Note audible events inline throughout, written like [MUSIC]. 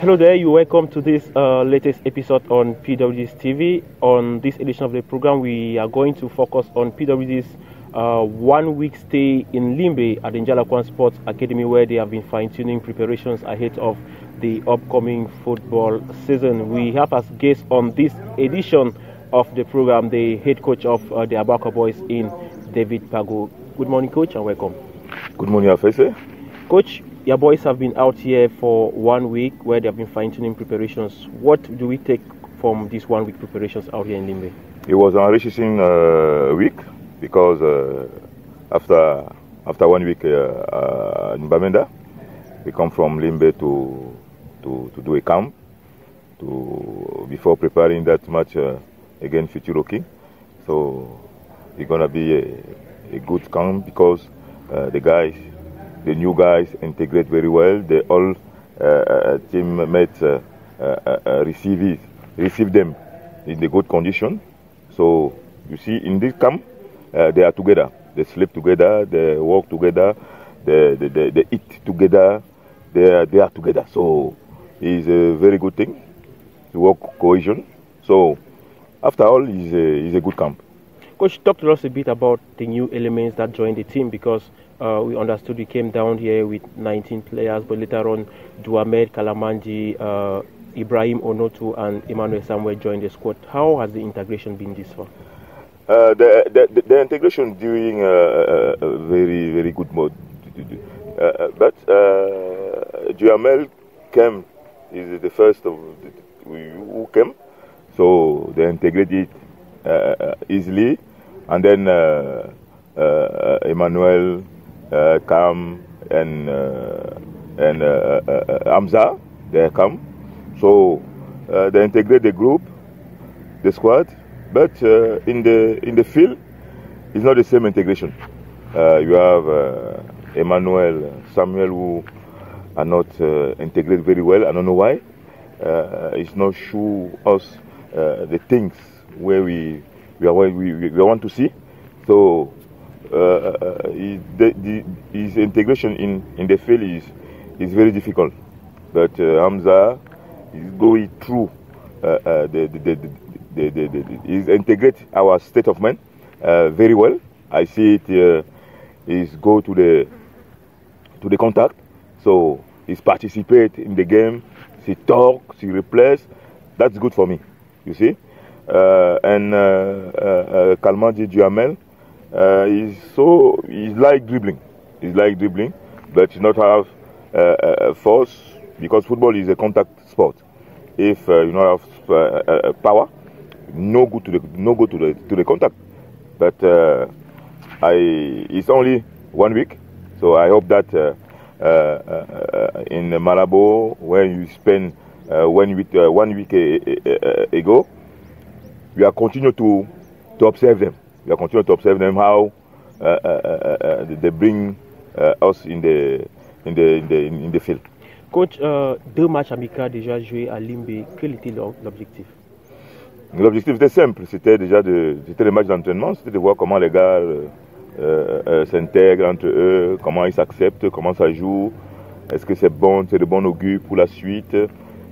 Hello there, you welcome to this uh, latest episode on PWD's TV. On this edition of the program, we are going to focus on PWD's uh, one week stay in Limbe at the Njala Sports Academy, where they have been fine tuning preparations ahead of the upcoming football season. We have as guest on this edition of the program the head coach of uh, the Abakwa Boys in David Pagou. Good morning, coach, and welcome. Good morning, Afese. Coach, your boys have been out here for one week where they have been fine tuning preparations. What do we take from these one week preparations out here in Limbe? It was an enriching uh, week because uh, after after one week uh, uh, in Bamenda, we come from Limbe to to, to do a camp to before preparing that match uh, against Futuro King. So it's gonna be a, a good camp because uh, the guys the new guys integrate very well. They all uh, uh teammates uh, uh, receive it, receive them in the good condition. So you see, in this camp, they are together. They sleep together. They work together. They, they, they, they eat together. They are, they are together. So it's a very good thing to work cohesion. So after all, it's a, it's a good camp. Coach, talk to us a bit about the new elements that joined the team because uh, we understood we came down here with 19 players, but later on, Duamed Kalamanji, uh, Ibrahim Onotu, and Emmanuel Samuel joined the squad. How has the integration been this far? Uh, the, the, the, integration during uh, uh, a, very, very good mode. Uh, but uh, Duamel came, is the first of the, who came, so they integrated easily. And then Emmanuel uh, come and uh, and uh, uh, uh, Hamza, they come. So uh, they integrate the group, the squad, but in the in the field, it's not the same integration. you have Emmanuel, Samuel, who are not integrated very well. I don't know why. it's not show us the things where we we, are, we, we want to see. So uh, uh, the, the, his integration in, in the field is, is very difficult. But uh, Hamza is going through the, the, the, the, the, our state of mind very well. I see it is go to the to the contact. So he's participate in the game. He talk, he replace. That's good for me. You see. Uh, and uh, uh, Kalmanji Duhamel, uh, he's so he's like dribbling. He's like dribbling, but not have uh, uh, force because football is a contact sport. If uh, you don't have uh, uh, power, no good to the no good to the to the contact. But I it's only one week, so I hope that in Malabo, where you spend one week one week ago, we are continue to to observe them are continuing to observe them how uh, uh, uh, they bring us in the in the in the in the field. Coach, deux matchs amicaux déjà joués à Limbe, quel était l'objectif? L'objectif était simple, c'était déjà de, c'était le match d'entraînement, c'était de voir comment les gars euh, euh, s'intègrent entre eux, comment ils s'acceptent, comment ça joue, est-ce que c'est bon, c'est de bon augure pour la suite?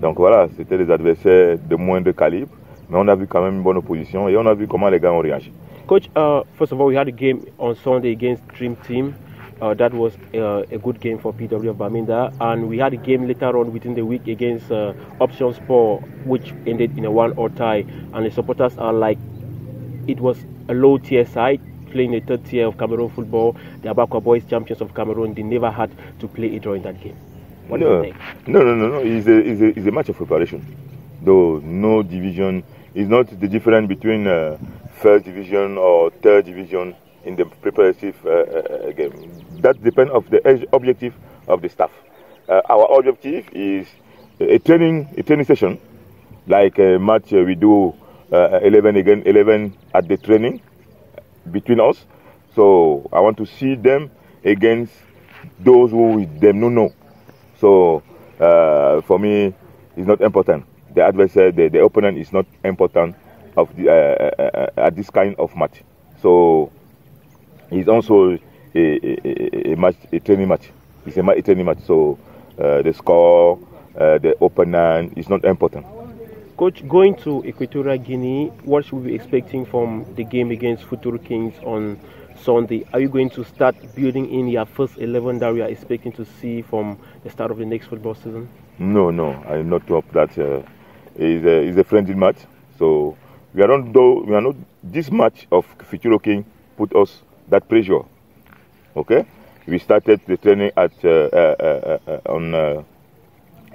Donc voilà, c'était des adversaires de moindre calibre, mais on a vu quand même une bonne opposition et on a vu comment les gars ont réagi. Coach, uh, first of all, we had a game on Sunday against Dream Team. Uh, that was uh, a good game for PW of Bamenda. And we had a game later on within the week against uh, Option Sport, which ended in a one or tie. And the supporters are like, it was a low tier side playing the third tier of Cameroon football. The Abakwa Boys champions of Cameroon, they never had to play a draw in that game. What no, do you think? No, no, no, no. It's a, it's, a, it's a match of preparation. Though no division is not the difference between uh, first division or third division in the preparative uh, uh, game. That depends of the objective of the staff. Uh, our objective is a training, a training session, like a match we do 11 again, 11 at the training between us. So I want to see them against those who them no know. So uh, for me, it's not important. The adversary, the, the opponent is not important of the, uh, uh, uh, at this kind of match. So it's also a, a, a, match, a training match. It's a, a training match. So the score, uh, the opener is not important. Coach, going to Equatorial Guinea, what should we be expecting from the game against Futuro Kings on Sunday? Are you going to start building in your first 11 that we are expecting to see from the start of the next football season? No, no, I'm not up that. Uh, it's, a, it's a friendly match, so we are not. Though, we are not. This match of Futuro King put us that pressure. Okay, we started the training at uh, uh, uh, uh on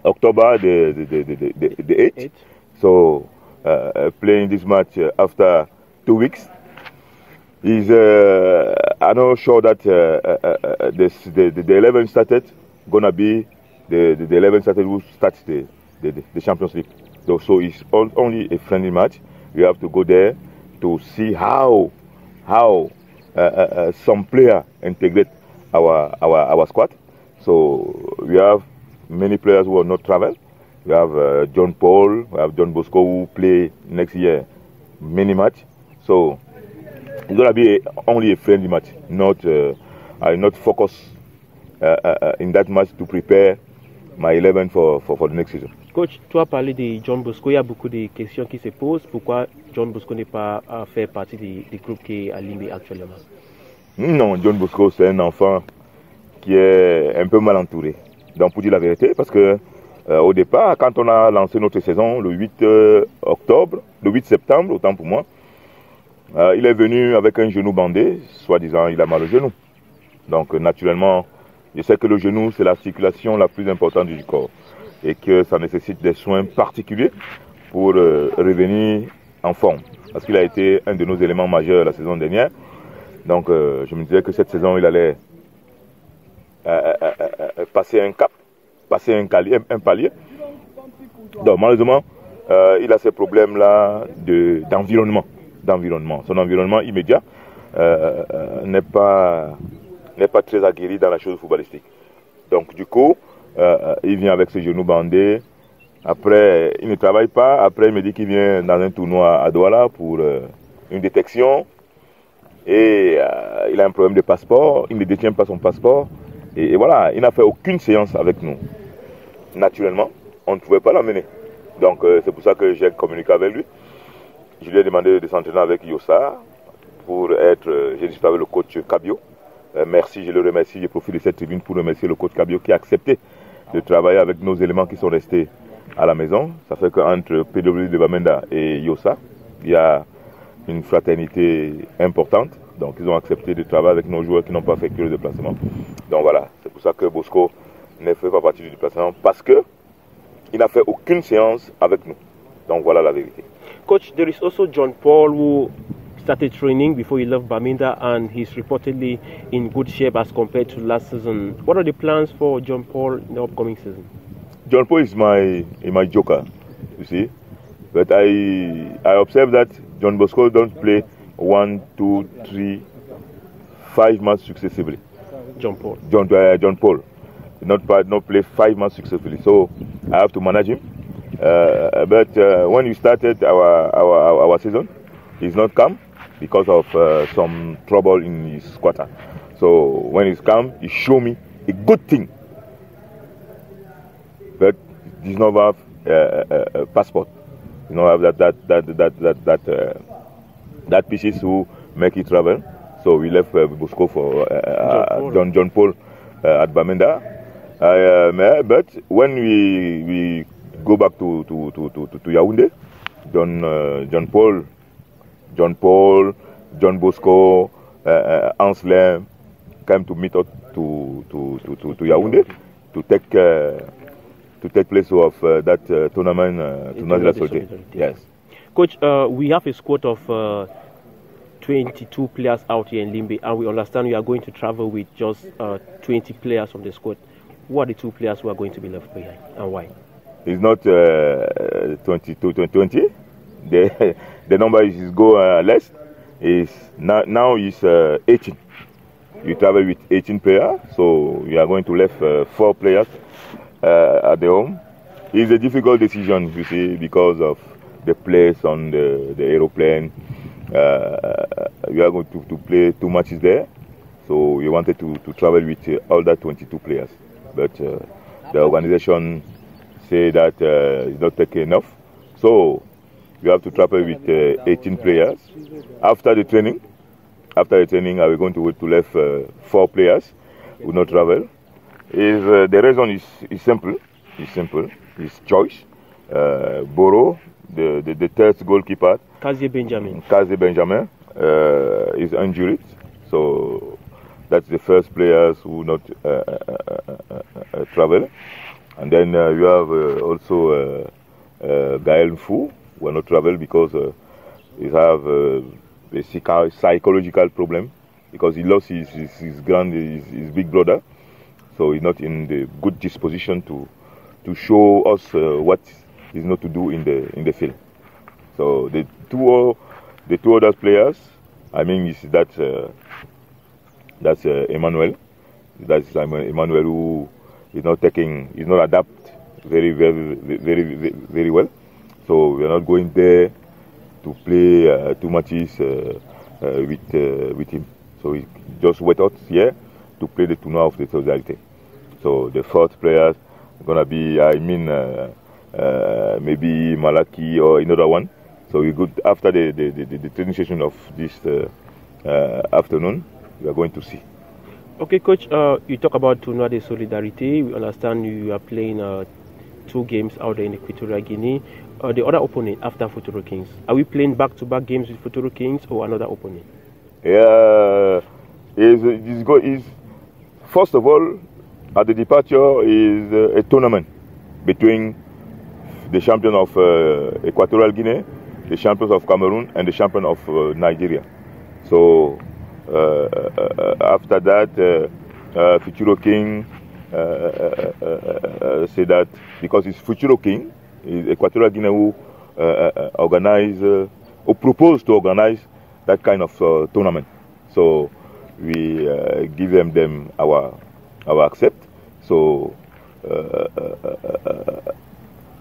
October the the the the, the, the 8th. Eight. So playing this match after two weeks is uh, I'm not sure that uh, uh, this, the, the, the 11 started gonna be the, the, the 11 started who starts the, the, the Champions League. So, so it's only a friendly match. We have to go there to see how how uh, uh, some player integrate our our our squad. So we have many players who are not travel. We have uh, John Paul, we have John Bosco who play next year many match. So it's gonna be a, only a friendly match, not uh, I not focus uh, uh, uh, in that match to prepare my 11 for, for, for the next season. Coach, as parlé de John Bosco. Il y a beaucoup de questions qui se posent. Pourquoi John Bosco n'est pas à faire partie du, du groupe qui est à actuellement? Non, John Bosco, c'est un enfant qui est un peu mal entouré. Donc, pour dire la vérité, parce que euh, au départ, quand on a lancé notre saison le 8 euh, octobre, le 8 septembre, autant pour moi, euh, il est venu avec un genou bandé, soi-disant il a mal au genou. Donc naturellement, je sais que le genou, c'est la circulation la plus importante du corps et que ça nécessite des soins particuliers pour euh, revenir en forme. Parce qu'il a été un de nos éléments majeurs la saison dernière. Donc euh, je me disais que cette saison, il allait passer un cap, passer un, palier. Donc malheureusement, il a ces problèmes-là d'environnement. Son environnement immédiat euh, euh, n'est pas, pas très aguerri dans la chose footballistique. Donc du coup, euh, il vient avec ses genoux bandés. Après, il ne travaille pas. Après, il me dit qu'il vient dans un tournoi à Douala pour une détection. Et il a un problème de passeport. Il ne détient pas son passeport. Et, voilà, il n'a fait aucune séance avec nous. Naturellement, on ne pouvait pas l'amener. Donc c'est pour ça que j'ai communiqué avec lui. Je lui ai demandé de s'entraîner avec Yossa pour être, euh, j'ai discuté avec le coach Cabio. Euh, merci, je le remercie. Je profite de cette tribune pour remercier le coach Cabio qui a accepté de travailler avec nos éléments qui sont restés à la maison. Ça fait qu'entre PW de Bamenda et Yossa, il y a une fraternité importante. Donc ils ont accepté de travailler avec nos joueurs qui n'ont pas fait que le déplacement. Donc voilà, c'est pour ça que Bosco ne fait pas partie du déplacement parce que il n'a fait aucune séance avec nous. Donc voilà la vérité. Coach, there is also John Paul who started training before he left Bamenda and he's reportedly in good shape as compared to last season. What are the plans for John Paul in the upcoming season? John Paul is my my joker, you see. But I I observe that John Bosco don't play one, two, three, five months successively. John Paul. John uh, John Paul, not not play five months successfully. So I have to manage him. Uh, but uh, when we started our, our, our season, he's not come because of uh, some trouble in his quarter. So when he's come, he show me a good thing. But he does not have a, a, passport. You know, have that that that that that that, uh, that pieces who make it travel. So we left uh, Bosco for uh, John, John Paul at Bamenda. but when we we go back to to to to, to Yaoundé. John uh, John Paul, John Paul, John Bosco, uh, uh, Anselm came to meet us to to to to, to Yaoundé to take uh, to take place of uh, that uh, tournament uh, de Yes. Coach, uh, we have a squad of 22 players out here in Limbe, and we understand we are going to travel with just 20 players from the squad. Who are the two players who are going to be left behind, and why? It's not uh, 22, 20. [LAUGHS] The, the number is go uh, less. Is now, now is uh, 18. You travel with 18 players, so you are going to left uh, four players uh, at the home. It's a difficult decision, you see, because of the place on the, the aeroplane. Uh, we are going to, to play two matches there, so we wanted to, to travel with all that 22 players. But the organization say that uh, it's not taking enough. So we have to travel with uh, 18 players. After the training, after the training, are we going to to left uh, four players who not travel? Is uh, the reason is, is simple. It's simple. It's choice. Uh, Boro, the, the the third goalkeeper, Kazi Benjamin. Kaze Benjamin, uh, is injured. So that's the first players who not uh, uh, travel. And then uh, you have uh, also uh, uh, Gael Fu, are not travel because uh, he have uh, a psycho- psychological problem because he lost his, his, his grand his, his big brother, so he's not in the good disposition to to show us uh, what is not to do in the in the field. So the two the two other players, I mean, is that uh, that's uh, Emmanuel. That's Emmanuel who is not taking, is not adapt very very very very, very well. So we are not going there to play uh, two matches uh, uh, with uh, with him. So he just wait out here to play the tournament of the solidarity. So the first players gonna be, I mean, uh, uh, maybe Malaki or another one. So we good after the the, the, the training session of this uh, afternoon. We are going to see. Okay, coach. You talk about Tournoi de Solidarité. We understand you are playing two games out there in Equatorial Guinea. Uh, the other opponent after Futuro Kings. Are we playing back-to-back games with Futuro Kings or another opponent? Yeah, is is go is first of all at the departure is uh, a tournament between the champion of uh, Equatorial Guinea, the champions of Cameroon, and the champion of uh, Nigeria. So uh, uh, uh, after that, Futuro King uh, say that because it's Futuro King, Equatorial Guinea who uh, uh, uh, organize uh, or propose to organize that kind of uh, tournament. So we uh, give them them our our accept. So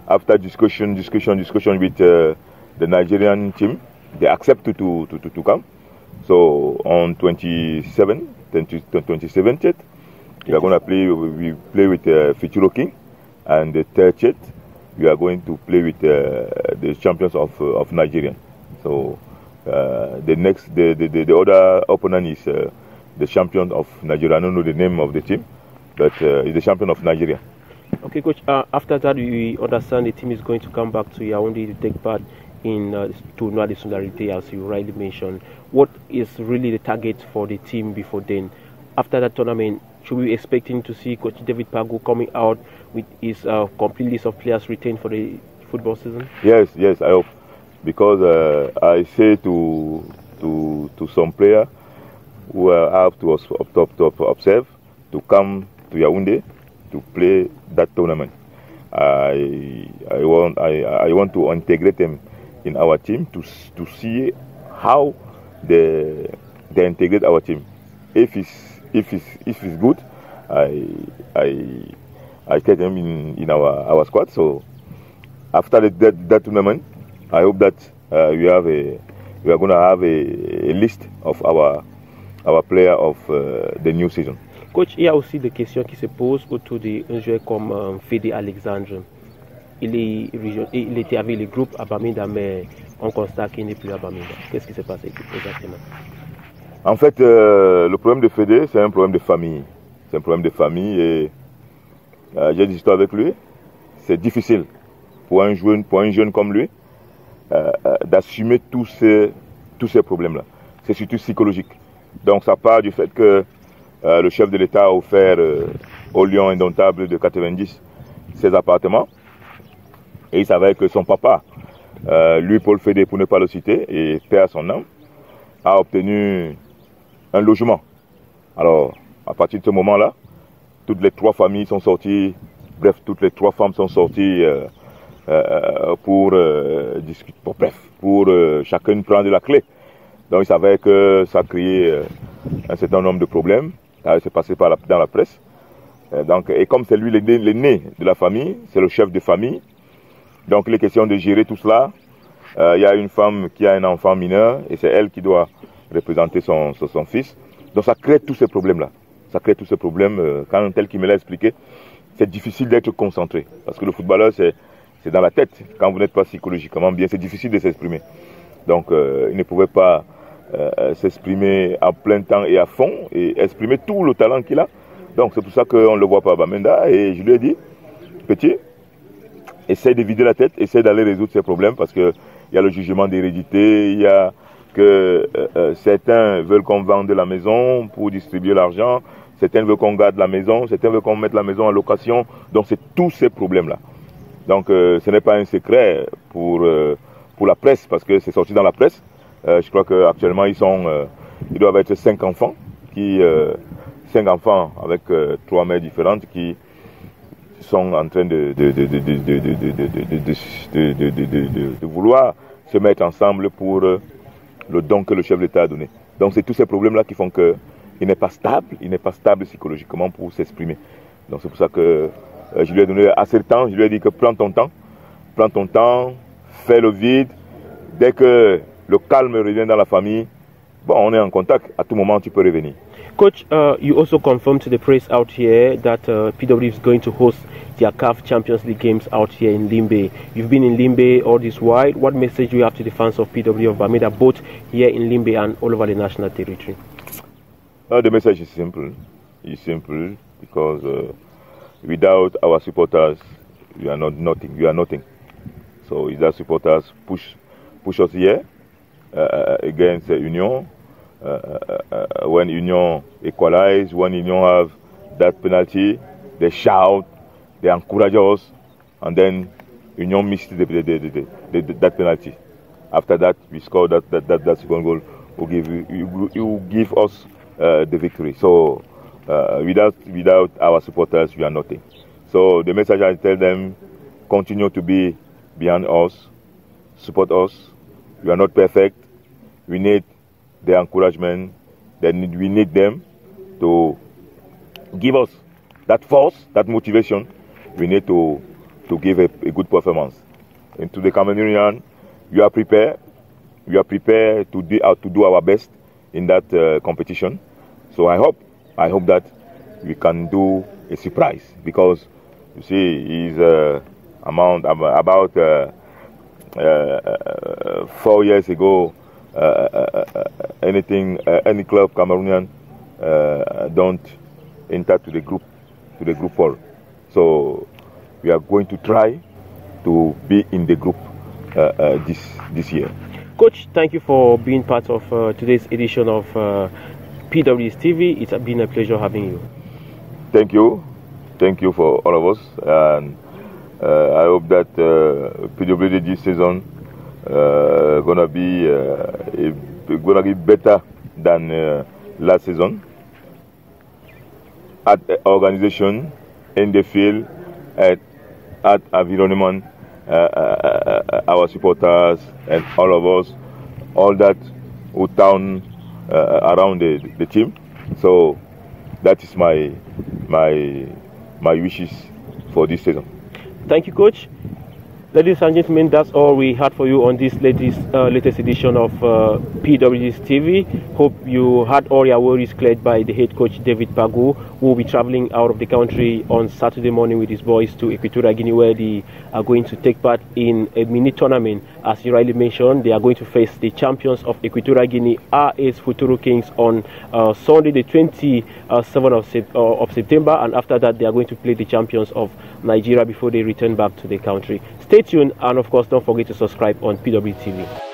after discussion, discussion, discussion with the Nigerian team, they accept to to, to, to come. So on 27, 20, 27th, we are going to play. We play with uh, Futuro King, and the 30th, we are going to play with uh, the champions of uh, of Nigeria. So uh, the next, the, the, the, the other opponent is the champion of Nigeria. I don't know the name of the team, but it's the champion of Nigeria. Okay, coach. Uh, after that, we understand the team is going to come back to Yaoundé to take part in uh, Tournoi de Solidarité, as you rightly mentioned. What is really the target for the team before then? After that tournament, should we be expecting to see Coach David Pagou coming out with his uh, complete list of players retained for the football season? Yes, yes, I hope. Because uh, I say to to to some player who have to top top observe to come to Yaoundé to play that tournament. I I want I, I want to integrate them in our team to to see how they they integrate our team. If it's if it's if it's good, I I I take them in, in our, our squad. So after the, that, that tournament, I hope that uh, we have a we are going to have a, a list of our our player of uh, the new season. Coach, il y a aussi des questions qui se posent autour d'un joueur comme euh, Fédé Alexandre. Il, est, il était avec le groupe à Bamenda, mais on constate qu'il n'est plus à Bamenda. Qu'est-ce qui s'est passé exactement? En fait, euh, le problème de Fédé, c'est un problème de famille. C'est un problème de famille et euh, j'ai des histoires avec lui. C'est difficile pour un jeune, pour un jeune comme lui euh, d'assumer tous ces, tous ces problèmes-là. C'est surtout psychologique. Donc ça part du fait que le chef de l'État a offert au Lion indomptable de 90 ses appartements. Et il savait que son papa, lui Paul Fédé pour ne pas le citer, et père à son âme, a obtenu un logement. Alors, à partir de ce moment-là, toutes les trois familles sont sorties, bref, toutes les trois femmes sont sorties euh, euh, pour euh, discuter, bref, pour chacune prendre la clé. Donc, il savait que ça créait un certain nombre de problèmes. Ça s'est passé dans la presse. Euh, donc, et comme c'est lui l'aîné de la famille, c'est le chef de famille, donc il est question de gérer tout cela. Il y a une femme qui a un enfant mineur et c'est elle qui doit représenter son, son, fils. Donc ça crée tous ces problèmes-là. Ça crée tous ces problèmes. euh, quand tel qui me l'a expliqué, c'est difficile d'être concentré. Parce que le footballeur, c'est dans la tête. Quand vous n'êtes pas psychologiquement bien, c'est difficile de s'exprimer. Donc, euh, il ne pouvait pas euh, s'exprimer à plein temps et à fond et exprimer tout le talent qu'il a. Donc, c'est pour ça qu'on ne le voit pas à Bamenda. Et je lui ai dit, petit, essaye de vider la tête, essaye d'aller résoudre ces problèmes parce qu'il y a le jugement d'hérédité, il y a que euh, certains veulent qu'on vende la maison pour distribuer l'argent, certains veulent qu'on garde la maison, certains veulent qu'on mette la maison en location. Donc c'est tous ces problèmes-là. Donc euh, ce n'est pas un secret pour, euh, pour la presse parce que c'est sorti dans la presse. je crois qu'actuellement ils sont, ils doivent être cinq enfants, qui, cinq enfants avec trois mères différentes qui sont en train de, de vouloir se mettre ensemble pour le don que le chef d'État a donné. Donc c'est tous ces problèmes-là qui font qu'il n'est pas stable, il n'est pas stable psychologiquement pour s'exprimer. Donc c'est pour ça que euh, je lui ai donné assez de temps, je lui ai dit que prends ton temps, prends ton temps, fais le vide. Dès que le calme revient dans la famille, bon, on est en contact, à tout moment tu peux revenir. Coach, uh, you also confirmed to the press out here that uh, PW is going to host their CAF Champions League games out here in Limbe. You've been in Limbe all this while. What message do you have to the fans of PW of Bamenda, both here in Limbe and all over the national territory? Uh, the message is simple. It's simple because uh, without our supporters, we are not nothing. We are nothing. So if our supporters push push us here uh, against Union, uh, uh, uh, when Union equalize, when Union have that penalty, they shout, they encourage us, and then Union missed the, the, the, that penalty. After that, we score that that, that, that second goal. Will give you, you give us uh, the victory. So uh, without without our supporters, we are nothing. So the message I tell them: continue to be behind us, support us. We are not perfect. We need their encouragement. Then we need them to give us that force, that motivation. We need to to give a, a good performance. And to the Cameroonian, we are prepared. We are prepared to do, uh, to do our best in that uh, competition. So I hope, I hope that we can do a surprise because you see, he's uh, amount about uh, uh, uh, four years ago Uh, uh, uh, anything, any club Cameroonian don't enter to the group, to the group four. So we are going to try to be in the group this this year. Coach, thank you for being part of today's edition of PWS TV. It's been a pleasure having you. Thank you. Thank you for all of us. And uh, I hope that uh, PWD this season uh, gonna be uh, gonna be better than uh, last season. At organization in the field at at environment uh, uh, uh, our supporters and all of us all that who town around the, the team. So that is my my my wishes for this season. Thank you coach Ladies and gentlemen, that's all we had for you on this latest uh, latest edition of uh, TV. Hope you had all your worries cleared by the head coach David Pagou, who will be traveling out of the country on Saturday morning with his boys to Equatorial Guinea, where they are going to take part in a mini tournament. As you rightly mentioned, they are going to face the champions of Equatorial Guinea, RS Futuro Kings, on uh, Sunday, the 27th of, uh, of September, and after that, they are going to play the champions of Nigeria before they return back to the country. Stay tuned and of course don't forget to subscribe on PWTV.